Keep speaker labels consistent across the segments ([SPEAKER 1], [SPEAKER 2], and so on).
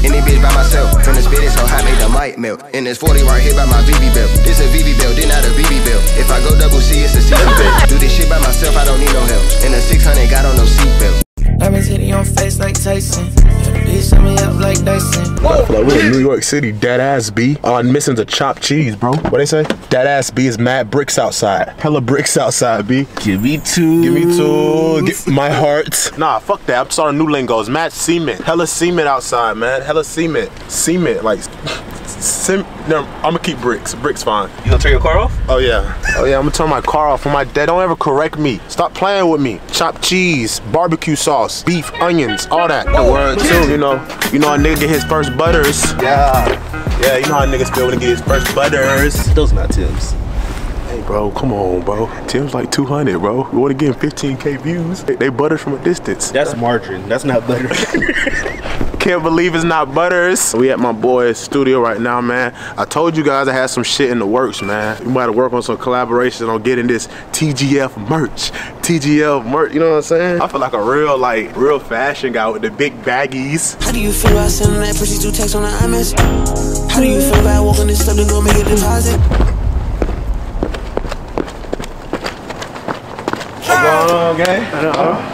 [SPEAKER 1] In this bitch by myself. Finna spit it so hot, make the mic melt. In this 40 right here by my VV belt. This a VV belt, then not a VV belt. If I go double C, it's a CC belt. Do this shit by myself, I don't need no help. In a 600, got on no seatbelt.
[SPEAKER 2] Diamonds hitting on face like Tyson. Bitch, set me up like Dyson.
[SPEAKER 3] Like we're in New York City, dead ass B. All I'm missing is a chopped cheese, bro. What they say? Dead ass B is mad bricks outside. Hella bricks outside, B.
[SPEAKER 4] Give me two.
[SPEAKER 3] Give me two. Get my heart. Nah, fuck that. I'm starting new lingo. lingos. Mad cement. Hella cement outside, man. Hella cement. Cement, like. Sim, no, I'm gonna keep bricks. Bricks fine.
[SPEAKER 4] You gonna turn your car off?
[SPEAKER 3] Oh yeah. Oh yeah, I'm gonna turn my car off for my dad. Don't ever correct me. Stop playing with me. Chopped cheese, barbecue sauce, beef, onions, all that. The word too, you know. You know a nigga get his first butters. Yeah. Yeah, you know how niggas feel when they get his first butters.
[SPEAKER 4] Those not Tim's.
[SPEAKER 3] Hey bro, come on, bro. Tim's like 200, bro. We wanna get 15k views. They, they butters from a distance.
[SPEAKER 4] That's margarine. That's not butter.
[SPEAKER 3] Can't believe it's not Butters. We at my boy's studio right now, man. I told you guys I had some shit in the works, man. We might to work on some collaborations on getting this TJF merch. TJF merch, you know what I'm saying? I feel like a real, like, real fashion guy with the big baggies.
[SPEAKER 2] How do you feel about sending that pussy through text on the iMess? How do you feel about walking this stuff to go make a deposit?
[SPEAKER 3] What's going on, gang? I know.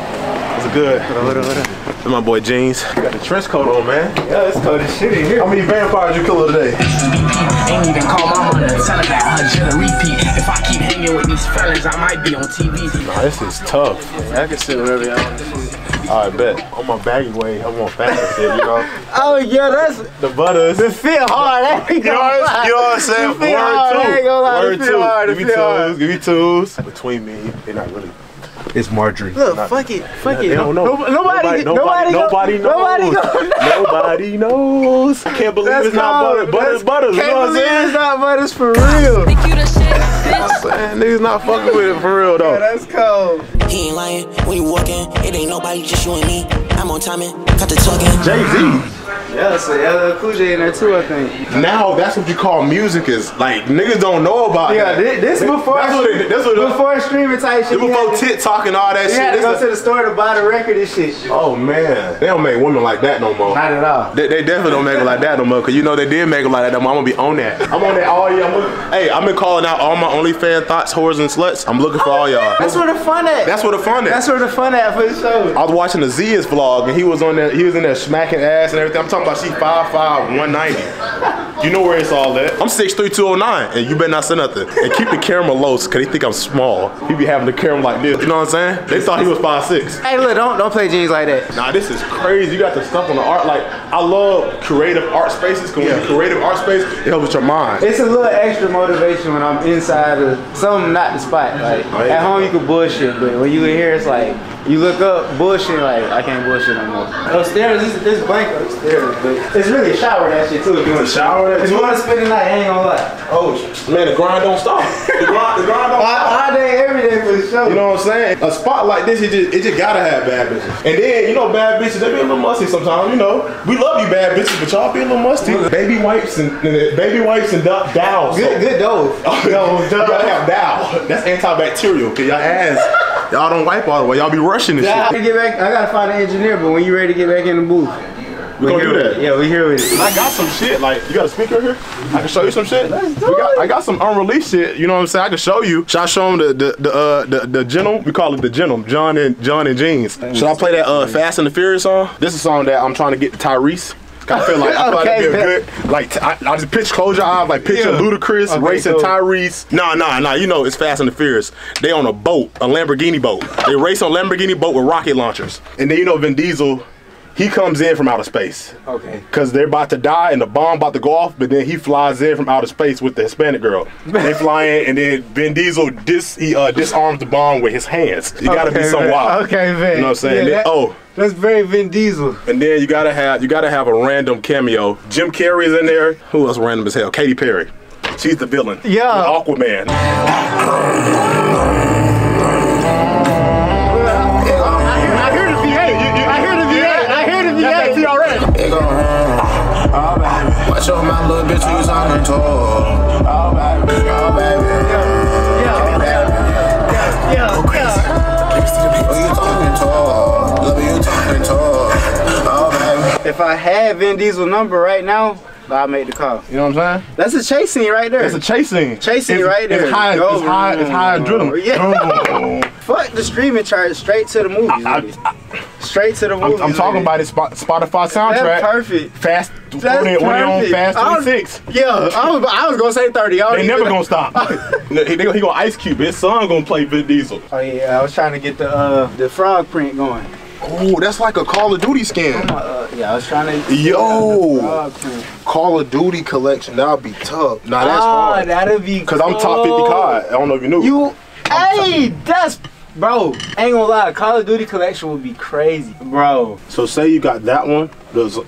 [SPEAKER 3] What's good? What up, what up? That's my boy Jeans. You got the trench coat on, man.
[SPEAKER 5] Yeah, it's cold as shit in here.
[SPEAKER 3] How many vampires you kill today?
[SPEAKER 6] Ain't even call my mother, tell her that her just repeat. If I keep hanging with these fellas, I might be on TV.
[SPEAKER 3] Nah, this is tough.
[SPEAKER 5] I can sit whatever y'all want to sit.
[SPEAKER 3] All right, bet. On my baggy way, I'm on fashion shit, you know?
[SPEAKER 5] Oh, yeah, that's
[SPEAKER 3] The butters.
[SPEAKER 5] the fit hard. That ain't
[SPEAKER 3] You know,
[SPEAKER 5] gonna
[SPEAKER 3] what,
[SPEAKER 5] lie.
[SPEAKER 3] you know what I'm saying?
[SPEAKER 5] The fit
[SPEAKER 3] Word
[SPEAKER 5] hard.
[SPEAKER 3] two.
[SPEAKER 5] I ain't gonna lie.
[SPEAKER 3] Word two. Give me twos. Give me twos. Between me, they're not really.
[SPEAKER 4] It's margarine.
[SPEAKER 5] Look, fuck it. Fuck it.
[SPEAKER 3] don't.
[SPEAKER 5] No- Nobody,
[SPEAKER 3] nobody,
[SPEAKER 5] nobody,
[SPEAKER 3] nobody,
[SPEAKER 5] go-
[SPEAKER 3] knows.
[SPEAKER 5] Nobody gonna.
[SPEAKER 3] Nobody knows. Can't believe
[SPEAKER 5] That's
[SPEAKER 3] it's not
[SPEAKER 5] cold.
[SPEAKER 3] butter. Butter's
[SPEAKER 5] That's-
[SPEAKER 3] butter. You
[SPEAKER 5] Can't
[SPEAKER 3] know
[SPEAKER 5] believe it's not butters for real.
[SPEAKER 7] Think you the.
[SPEAKER 3] Man, niggas not fucking with it for real though.
[SPEAKER 5] Yeah, that's cold.
[SPEAKER 2] He ain't lying when you walking. It ain't nobody, just you and me. I'm on timing, cut the talking.
[SPEAKER 3] Jay Z.
[SPEAKER 5] Yeah, so LL Cool J in there too, I think.
[SPEAKER 3] Now that's what you call music is like niggas don't know about it.
[SPEAKER 5] Yeah,
[SPEAKER 3] that.
[SPEAKER 5] this, this before
[SPEAKER 3] That's what it, that's what it,
[SPEAKER 5] before streaming type shit.
[SPEAKER 3] this before
[SPEAKER 5] to-
[SPEAKER 3] TikTok and all that shit.
[SPEAKER 5] had to
[SPEAKER 3] This
[SPEAKER 5] go
[SPEAKER 3] is-
[SPEAKER 5] to the store to buy the record and shit.
[SPEAKER 3] oh man, they don't make women like that no more.
[SPEAKER 5] Not at all.
[SPEAKER 3] They, they definitely don't make them like that no more. Cause you know they did make them like that no more. I'm gonna be on that. I'm on that all year. I'm look- hey, I've been calling out all my OnlyFans thoughts, whores, and sluts. I'm looking for all y'all.
[SPEAKER 5] That's where the fun at.
[SPEAKER 3] That's where the fun at.
[SPEAKER 5] That's where the fun at for the show.
[SPEAKER 3] I was watching the Zia's vlog and he was on there. He was in there smacking ass and everything. I'm talking about she 5'5", 190. You know where it's all at. I'm 6'3", 209, and you better not say nothing. And keep the camera low, cause they think I'm small. He be having the camera like this. You know what I'm saying? They thought he was 5'6".
[SPEAKER 5] Hey, look, don't don't play jeans like that.
[SPEAKER 3] Nah, this is crazy. You got the stuff on the art. Like, I love creative art spaces. Cause when you creative art space, it helps with your mind.
[SPEAKER 5] It's a little extra motivation when I'm inside of something not the spot. Like
[SPEAKER 3] Oh, yeah.
[SPEAKER 5] at home you can bullshit, but when you in here it's like you look up bullshit like I can't bullshit no more. Upstairs this this blank upstairs, but it's really a shower that shit too. If you want
[SPEAKER 3] a shower that
[SPEAKER 5] If you want to spend the night, I ain't gonna lie.
[SPEAKER 3] Oh, man, the grind don't stop. The grind, the grind don't stop.
[SPEAKER 5] All, all day, every day for the show.
[SPEAKER 3] You know what I'm saying? A spot like this, it just, it just gotta have bad bitches. And then, you know, bad bitches, they be a little musty sometimes, you know. We love you bad bitches, but y'all be a little musty. Baby wipes and, and baby wipes and dow. dow so-
[SPEAKER 5] good, good dough.
[SPEAKER 3] Oh, you gotta have dow. That's antibacterial, cause y'all ass, y'all don't wipe all the way. Y'all be rushing this
[SPEAKER 5] Yeah, I
[SPEAKER 3] shit.
[SPEAKER 5] gotta get back. I gotta find an engineer, but when you ready to get back in the booth,
[SPEAKER 3] We gonna do that.
[SPEAKER 5] Yeah, we here with it.
[SPEAKER 3] I got some shit. Like, you got a speaker here? I can show you some shit. Let's do we got, I got some unreleased shit. You know what I'm saying? I can show you. Should I show them the the the uh, the, the gentle? We call it the gentle. John and John and Jeans. Should I play that uh, Fast and the Furious song? This is a song that I'm trying to get to Tyrese. I feel like I feel like
[SPEAKER 5] Okay,
[SPEAKER 3] that'd be a good like I, I just pitch close your eyes like picture
[SPEAKER 5] Yeah.
[SPEAKER 3] Ludacris
[SPEAKER 5] Okay,
[SPEAKER 3] racing
[SPEAKER 5] cool.
[SPEAKER 3] Tyrese. Nah, nah, nah. You know it's Fast and the Furious. They on a boat, a Lamborghini boat. They race on Lamborghini boat with rocket launchers. And then you know Vin Diesel, he comes in from outer space.
[SPEAKER 5] Okay.
[SPEAKER 3] Cause they're about to die and the bomb about to go off, but then he flies in from outer space with the Hispanic girl. They fly in and then Vin Diesel dis he uh, disarms the bomb with his hands. You gotta be some
[SPEAKER 5] man.
[SPEAKER 3] wild.
[SPEAKER 5] Okay, man.
[SPEAKER 3] You know what I'm saying?
[SPEAKER 5] Yeah,
[SPEAKER 3] Then-
[SPEAKER 5] that-
[SPEAKER 3] oh,
[SPEAKER 5] That's very Vin Diesel.
[SPEAKER 3] and then you gotta have you gotta have a random cameo. Jim Carrey's in there. Who else random as hell? Katy Perry. She's the villain.
[SPEAKER 5] Yeah.
[SPEAKER 3] With Aquaman.
[SPEAKER 5] I hear the VA. I hear the VA. I hear the VA.
[SPEAKER 3] TRS.
[SPEAKER 8] It go home. Baby. Watch out, my little bitch, who's on the tour. Oh, baby. Oh, baby.
[SPEAKER 5] If I had Vin Diesel number right now, I'll make the call.
[SPEAKER 3] You know what I'm saying?
[SPEAKER 5] That's a chase scene right there.
[SPEAKER 3] It's a chase scene.
[SPEAKER 5] Chase scene
[SPEAKER 3] It's-
[SPEAKER 5] right there.
[SPEAKER 3] It's high,
[SPEAKER 5] Go.
[SPEAKER 3] it's high, it's high adrenaline.
[SPEAKER 5] Yeah. Fuck the streaming chart, straight to the movies.
[SPEAKER 3] I-
[SPEAKER 5] nigga. straight to the
[SPEAKER 3] I'm,
[SPEAKER 5] movies.
[SPEAKER 3] I'm talking about his Spot- Spotify soundtrack.
[SPEAKER 5] That's perfect.
[SPEAKER 3] Fast,
[SPEAKER 5] That's
[SPEAKER 3] when they, when they on. Fast
[SPEAKER 5] I was-
[SPEAKER 3] 26.
[SPEAKER 5] Yeah, I was, I was gonna say 30. I
[SPEAKER 3] They never gonna stop. he, he gonna Ice Cube. His son gonna play Vin Diesel.
[SPEAKER 5] Oh yeah, I was trying to get the uh the frog print going.
[SPEAKER 3] Oh, that's like a Call of Duty skin.
[SPEAKER 5] Uh, yeah, I was trying to.
[SPEAKER 3] Yo. Call of Duty collection. That'll be tough. Nah, that's
[SPEAKER 5] ah,
[SPEAKER 3] hard.
[SPEAKER 5] that'd be.
[SPEAKER 3] Cause I'm top 50
[SPEAKER 5] cool.
[SPEAKER 3] card. I don't know if you knew.
[SPEAKER 5] You, hey, that's bro. Ain't gonna lie, Call of Duty collection would be crazy, bro.
[SPEAKER 3] So say you got that one,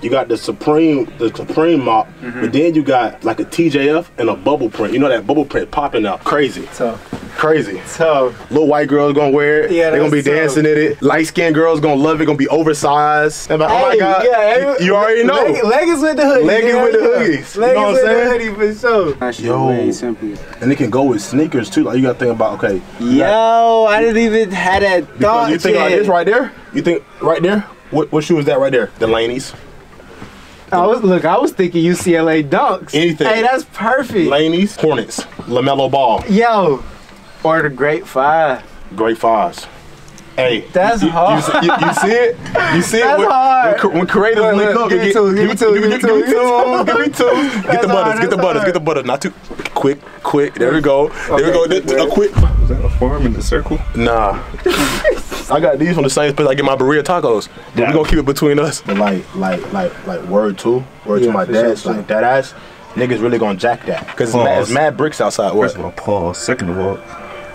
[SPEAKER 3] you got the Supreme, the Supreme mop,
[SPEAKER 5] Mm-hmm.
[SPEAKER 3] but then you got like a TJF and a bubble print. You know that bubble print popping out, crazy,
[SPEAKER 5] So,
[SPEAKER 3] crazy.
[SPEAKER 5] so
[SPEAKER 3] Little white girls gonna wear it.
[SPEAKER 5] Yeah,
[SPEAKER 3] they're gonna be
[SPEAKER 5] that's
[SPEAKER 3] dancing in it. Light skinned girls gonna love it. Gonna be oversized. And like, oh my god,
[SPEAKER 5] yeah,
[SPEAKER 3] you, you already know.
[SPEAKER 5] Leg, leggings with the hoodie.
[SPEAKER 3] Leggings with the
[SPEAKER 5] yeah.
[SPEAKER 3] hoodies. You
[SPEAKER 5] Leggings
[SPEAKER 3] know what I'm
[SPEAKER 5] with
[SPEAKER 3] saying?
[SPEAKER 5] the hoodie for sure. That
[SPEAKER 3] Yo.
[SPEAKER 5] simple.
[SPEAKER 3] And it can go with sneakers too. Like you gotta think about okay.
[SPEAKER 5] Yo, I didn't even had that
[SPEAKER 3] Because
[SPEAKER 5] thought
[SPEAKER 3] you think
[SPEAKER 5] yet.
[SPEAKER 3] like this right there. You think right there. What, what shoe is that right there? The Laney's.
[SPEAKER 5] I was look. I was thinking UCLA dunks.
[SPEAKER 3] Anything.
[SPEAKER 5] Hey, that's perfect.
[SPEAKER 3] Laney's, Hornets, LaMelo Ball,
[SPEAKER 5] Yo, or the Great Five.
[SPEAKER 3] Great Fives. Hey,
[SPEAKER 5] That's
[SPEAKER 3] you, you-
[SPEAKER 5] hard.
[SPEAKER 3] You, you, you see it? You see
[SPEAKER 5] That's
[SPEAKER 3] it? When,
[SPEAKER 5] hard.
[SPEAKER 3] When, when creators
[SPEAKER 5] Look,
[SPEAKER 3] link
[SPEAKER 5] look,
[SPEAKER 3] up,
[SPEAKER 5] give
[SPEAKER 3] and
[SPEAKER 5] me
[SPEAKER 3] get,
[SPEAKER 5] two, give me two,
[SPEAKER 3] give me
[SPEAKER 5] give me
[SPEAKER 3] two,
[SPEAKER 5] two,
[SPEAKER 3] give me two. Get
[SPEAKER 5] That's
[SPEAKER 3] the butters, get the
[SPEAKER 5] that's
[SPEAKER 3] butters, get the butters. Not too quick, quick. There we go. There we go.
[SPEAKER 5] Okay,
[SPEAKER 3] Th- A quick.
[SPEAKER 4] Is that a form in the circle?
[SPEAKER 3] Nah. I got these from the same place I get my burrito tacos. But we gonna keep it between us. But like, like, like, like, word two, word
[SPEAKER 5] Yeah,
[SPEAKER 3] to my
[SPEAKER 5] for sure,
[SPEAKER 3] dad's,
[SPEAKER 5] sure.
[SPEAKER 3] like that ass. Niggas really gonna jack that. Cause it's mad, it's mad bricks outside. What?
[SPEAKER 4] First of all, pause. Second of all,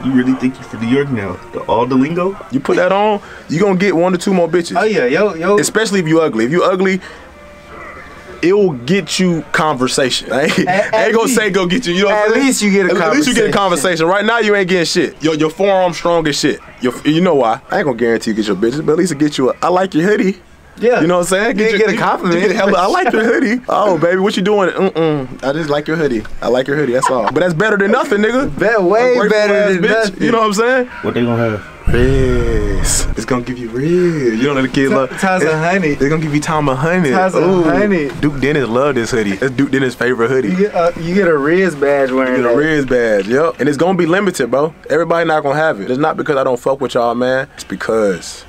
[SPEAKER 4] you really think you from New York now? The, all the lingo?
[SPEAKER 3] You put that on, you gonna get one or two more bitches.
[SPEAKER 5] Oh yeah, yo, yo.
[SPEAKER 3] Especially if you ugly. If you ugly, it will get you conversation. I ain't,
[SPEAKER 5] At-
[SPEAKER 3] I ain't gonna
[SPEAKER 5] least-
[SPEAKER 3] say go get you. You know
[SPEAKER 5] at least you get a
[SPEAKER 3] at, At least you get a
[SPEAKER 5] conversation.
[SPEAKER 3] conversation. Right now you ain't getting shit. Your your forearm strong as shit. Your, you know why? I ain't gonna guarantee you get your bitches, but at least it get you a. I like your hoodie.
[SPEAKER 5] Yeah.
[SPEAKER 3] You know what I'm saying?
[SPEAKER 5] You
[SPEAKER 3] your-
[SPEAKER 5] get a compliment.
[SPEAKER 3] you get hella- I like your hoodie. Oh baby, what you doing? Mm-mm. I just like your hoodie. I like your hoodie. That's all. But that's better than nothing, nigga.
[SPEAKER 5] Bet way better
[SPEAKER 3] ass
[SPEAKER 5] than nothing.
[SPEAKER 3] You know what I'm saying?
[SPEAKER 4] What they gonna have?
[SPEAKER 3] Riz. It's gonna give you Riz. You don't know the kid love.
[SPEAKER 5] Tons of
[SPEAKER 3] it's-
[SPEAKER 5] honey.
[SPEAKER 3] It's gonna give you time of honey.
[SPEAKER 5] Tons of honey.
[SPEAKER 3] Duke Dennis love this hoodie. That's Duke Dennis' favorite hoodie.
[SPEAKER 5] You get, uh, you get a Riz badge wearing You
[SPEAKER 3] Get a
[SPEAKER 5] that.
[SPEAKER 3] Riz badge, yep. And it's gonna be limited, bro. Everybody not gonna have it. It's not because I don't fuck with y'all, man. It's because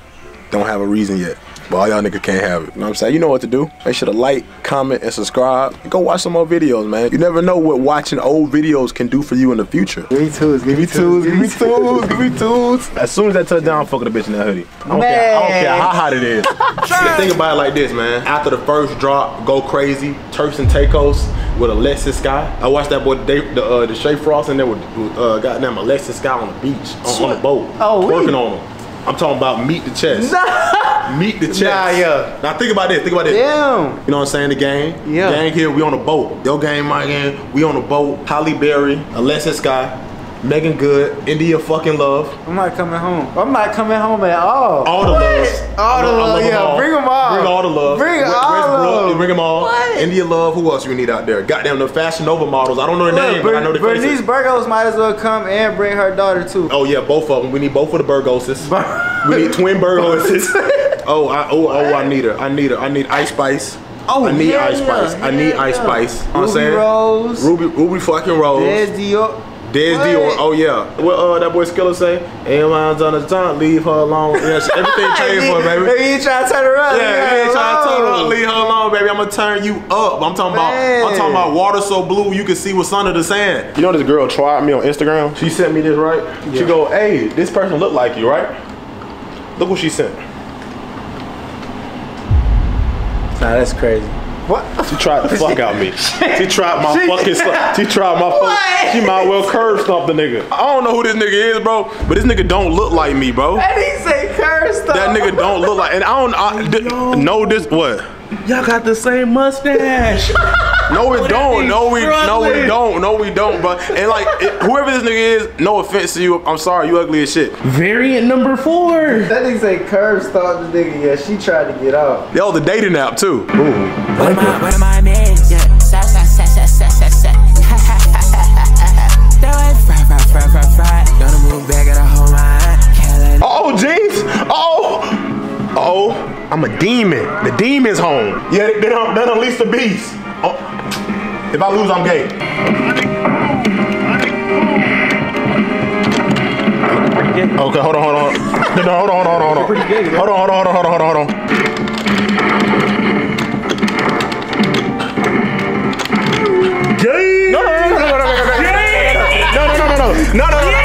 [SPEAKER 3] don't have a reason yet. But all y'all niggas can't have it. You know what I'm saying? You know what to do. Make sure to like, comment, and subscribe. And go watch some more videos, man. You never know what watching old videos can do for you in the future.
[SPEAKER 5] Give me twos. Give me twos.
[SPEAKER 3] Give me tools, give me tools. As soon as that touchdown, I'm fucking a bitch in that hoodie. I don't, care, I don't care how hot it is. See, think about it like this, man. After the first drop, go crazy. Turks and Caicos with Alexis Skyy. I watched that boy, Dave, the uh, the Shay Frost in there with uh, goddamn Alexis Skyy on the beach, on, on the boat,
[SPEAKER 5] Oh,
[SPEAKER 3] working
[SPEAKER 5] wait.
[SPEAKER 3] on him. I'm talking about meet the chest. Meet the chest.
[SPEAKER 5] Nah, yeah.
[SPEAKER 3] Now think about this. Think about this.
[SPEAKER 5] Damn.
[SPEAKER 3] You know what I'm saying? The gang.
[SPEAKER 5] Yeah.
[SPEAKER 3] Gang here, we on a boat. Your gang, my gang, we on a boat. Halle Berry, Alexis Skyy, Meagan Good, India fucking love.
[SPEAKER 5] I'm not coming home. I'm not coming home at all.
[SPEAKER 3] All the
[SPEAKER 5] What?
[SPEAKER 3] loves.
[SPEAKER 5] All the
[SPEAKER 3] I
[SPEAKER 5] love.
[SPEAKER 3] them
[SPEAKER 5] Yeah, bring them all.
[SPEAKER 3] Bring all the love.
[SPEAKER 5] Bring
[SPEAKER 3] West-
[SPEAKER 5] all
[SPEAKER 3] Westbrook,
[SPEAKER 5] of them.
[SPEAKER 3] Bring them all.
[SPEAKER 5] What?
[SPEAKER 3] India love. Who else we need out there? Goddamn the Fashion Nova models. I don't know their name, but I know
[SPEAKER 5] Look,
[SPEAKER 3] their
[SPEAKER 5] Bernice
[SPEAKER 3] faces.
[SPEAKER 5] Burgos might as well come and bring her daughter too.
[SPEAKER 3] Oh yeah, both of them. We need both of the Burgoses. we need twin Burgoses. oh, I, oh, oh, I need her. I need her. I need Ice Spice.
[SPEAKER 5] Oh,
[SPEAKER 3] I need
[SPEAKER 5] hell
[SPEAKER 3] Ice
[SPEAKER 5] yeah,
[SPEAKER 3] Spice. I need
[SPEAKER 5] hell
[SPEAKER 3] Ice. Spice. You know what I'm
[SPEAKER 5] Ruby
[SPEAKER 3] saying?
[SPEAKER 5] Rose.
[SPEAKER 3] Ruby, Ruby fucking Rose.
[SPEAKER 5] Des Dior.
[SPEAKER 3] Des
[SPEAKER 5] What?
[SPEAKER 3] Dior. Oh yeah. What uh that boy Skiller say? Ain't mine's on the time. Leave her alone. Yes, everything changed for her, baby.
[SPEAKER 5] Maybe you try to turn around?
[SPEAKER 3] Yeah, you ain't trying to tell her
[SPEAKER 5] alone.
[SPEAKER 3] leave her alone, baby. I'm gonna turn you up. I'm talking about I'm talking about water so blue you can see what's under the sand. You know this girl tried me on Instagram. She sent me this right. She go, hey, this person look like you, right? Look what she sent.
[SPEAKER 5] Nah, that's crazy. What?
[SPEAKER 3] She tried the fuck out me. She tried my fucking. sl- She tried my.
[SPEAKER 5] What?
[SPEAKER 3] Fuck, she might well curve stomp the nigga. I don't know who this nigga is, bro, but this nigga don't look like me, bro.
[SPEAKER 5] And he say curse stuff.
[SPEAKER 3] That nigga don't look like, and I don't. I, di- know this what?
[SPEAKER 4] Y'all got the same mustache.
[SPEAKER 3] No, it don't. No, we, no, we don't. No, we don't, bro. And like, it, whoever this nigga is, no offense to you, I'm sorry, you ugly as shit.
[SPEAKER 4] Variant number four.
[SPEAKER 5] That nigga say curve stalked the nigga. Yeah, she tried to get off.
[SPEAKER 3] Yo, the dating app too.
[SPEAKER 6] What am I, what am I mean? Yeah. Let oh,
[SPEAKER 3] oh, jeans. Oh, oh. I'm a demon. The demon's home. Yeah, they, they don't, they don't unleash the beast. Oh, if I lose, I'm gay. Okay, hold on, hold on. No, no, hold on, hold on, hold on. Hold on, hold on, hold on, hold on, hold on, hold on. Gay! No, no, no, no, no, no, no, no, no, no, no, no, no, no, no, no, no, no,